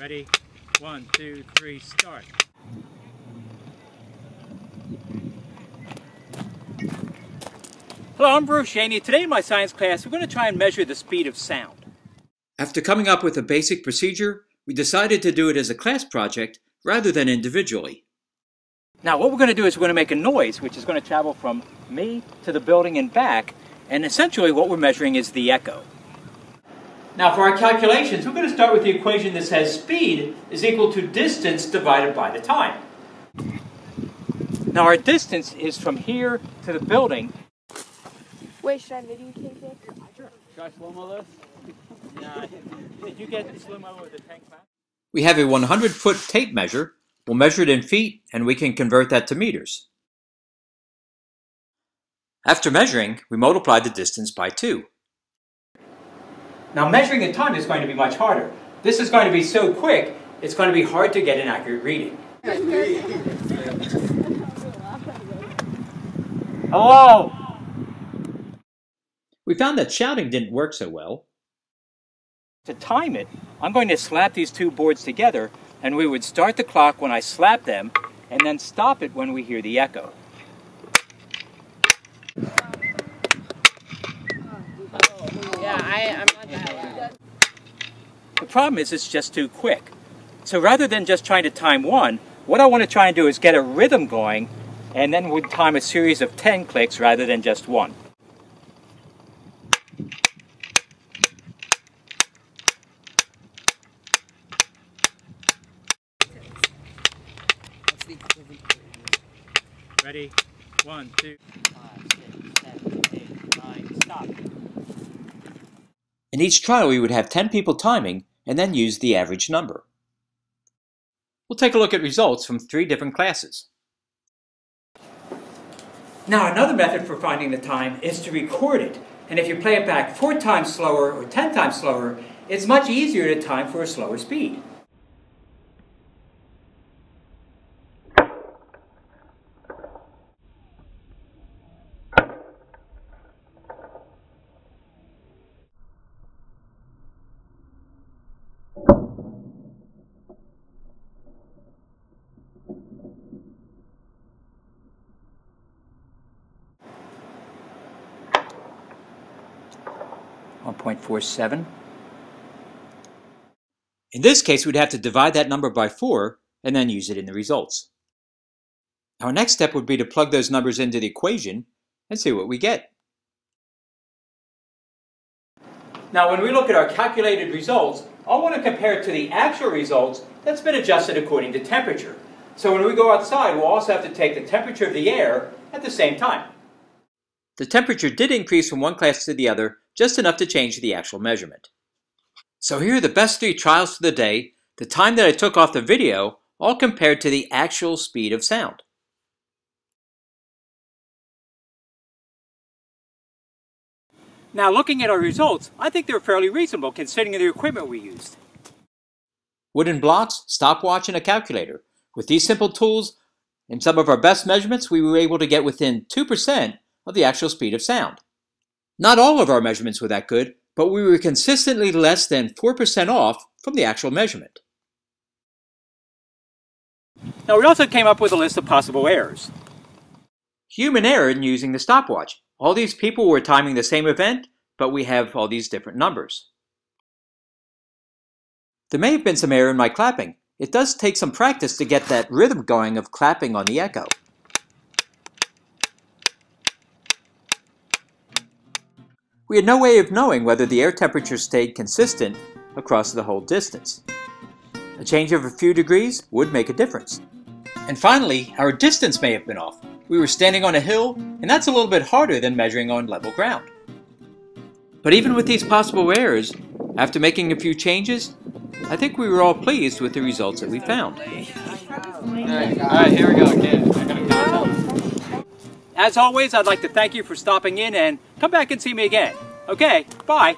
Ready? One, two, three, start. Hello, I'm Bruce Yeany. Today in my science class, we're going to try and measure the speed of sound. After coming up with a basic procedure, we decided to do it as a class project rather than individually. Now, what we're going to do is we're going to make a noise, which is going to travel from me to the building and back, and essentially what we're measuring is the echo. Now, for our calculations, we're going to start with the equation that says speed is equal to distance divided by the time. Now, our distance is from here to the building. Wait, should I videotape it? Should I slow-mo this? Nah. Did you get the slow-mo with the tank back? We have a 100 foot tape measure. We'll measure it in feet and we can convert that to meters. After measuring, we multiply the distance by 2. Now, measuring in time is going to be much harder. This is going to be so quick, it's going to be hard to get an accurate reading. Hello? We found that shouting didn't work so well. To time it, I'm going to slap these two boards together, and we would start the clock when I slap them, and then stop it when we hear the echo. I, I'm not that The problem is it's just too quick. So rather than just trying to time one, what I want to try and do is get a rhythm going, and then we'd time a series of 10 clicks rather than just one. Ready? One, two, five, six, seven, eight, nine, stop. In each trial, we would have 10 people timing and then use the average number. We'll take a look at results from three different classes. Now, another method for finding the time is to record it. And if you play it back four times slower or 10 times slower, it's much easier to time for a slower speed. One point four seven. In this case, we'd have to divide that number by 4 and then use it in the results. Our next step would be to plug those numbers into the equation and see what we get. Now, when we look at our calculated results, I want to compare it to the actual results that's been adjusted according to temperature. So when we go outside, we'll also have to take the temperature of the air at the same time. The temperature did increase from one class to the other just enough to change the actual measurement. So here are the best three trials for the day, the time that I took off the video, all compared to the actual speed of sound. Now, looking at our results, I think they're fairly reasonable considering the equipment we used. Wooden blocks, stopwatch, and a calculator. With these simple tools and some of our best measurements, we were able to get within 2% of the actual speed of sound. Not all of our measurements were that good, but we were consistently less than 4% off from the actual measurement. Now, we also came up with a list of possible errors. Human error in using the stopwatch. All these people were timing the same event, but we have all these different numbers. There may have been some error in my clapping. It does take some practice to get that rhythm going of clapping on the echo. We had no way of knowing whether the air temperature stayed consistent across the whole distance. A change of a few degrees would make a difference. And finally, our distance may have been off. We were standing on a hill, and that's a little bit harder than measuring on level ground. But even with these possible errors, after making a few changes, I think we were all pleased with the results that we found. Alright, here we go again. As always, I'd like to thank you for stopping in and come back and see me again. Okay, bye.